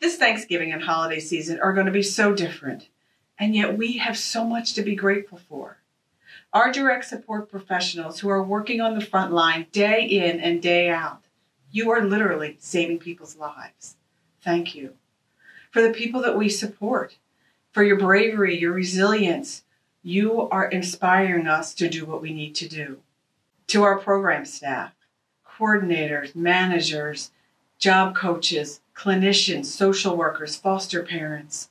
This Thanksgiving and holiday season are going to be so different, and yet we have so much to be grateful for. Our direct support professionals who are working on the front line day in and day out, you are literally saving people's lives. Thank you. For the people that we support, for your bravery, your resilience, you are inspiring us to do what we need to do. To our program staff, coordinators, managers, job coaches, clinicians, social workers, foster parents,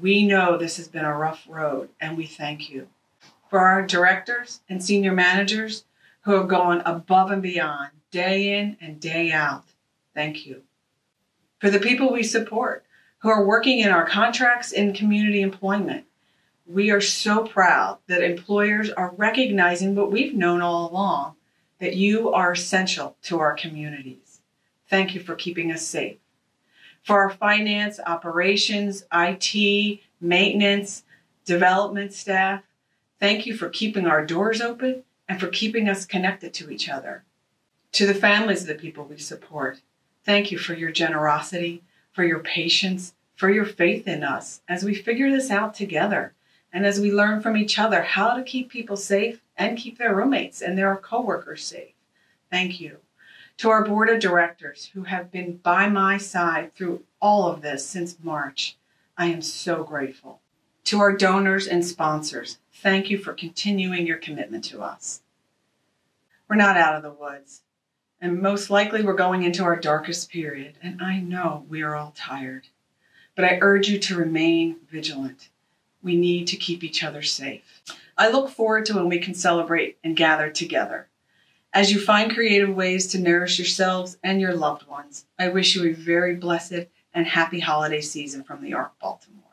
we know this has been a rough road and we thank you. For our directors and senior managers who have gone above and beyond day in and day out, thank you. For the people we support who are working in our contracts in community employment, we are so proud that employers are recognizing what we've known all along that you are essential to our communities. Thank you for keeping us safe. For our finance, operations, IT, maintenance, development staff, thank you for keeping our doors open and for keeping us connected to each other. To the families of the people we support, thank you for your generosity, for your patience, for your faith in us as we figure this out together and as we learn from each other how to keep people safe and keep their roommates and their coworkers safe. Thank you. To our board of directors who have been by my side through all of this since March, I am so grateful. To our donors and sponsors, thank you for continuing your commitment to us. We're not out of the woods, and most likely we're going into our darkest period, and I know we are all tired. But I urge you to remain vigilant we need to keep each other safe. I look forward to when we can celebrate and gather together. As you find creative ways to nourish yourselves and your loved ones, I wish you a very blessed and happy holiday season from the Arc Baltimore.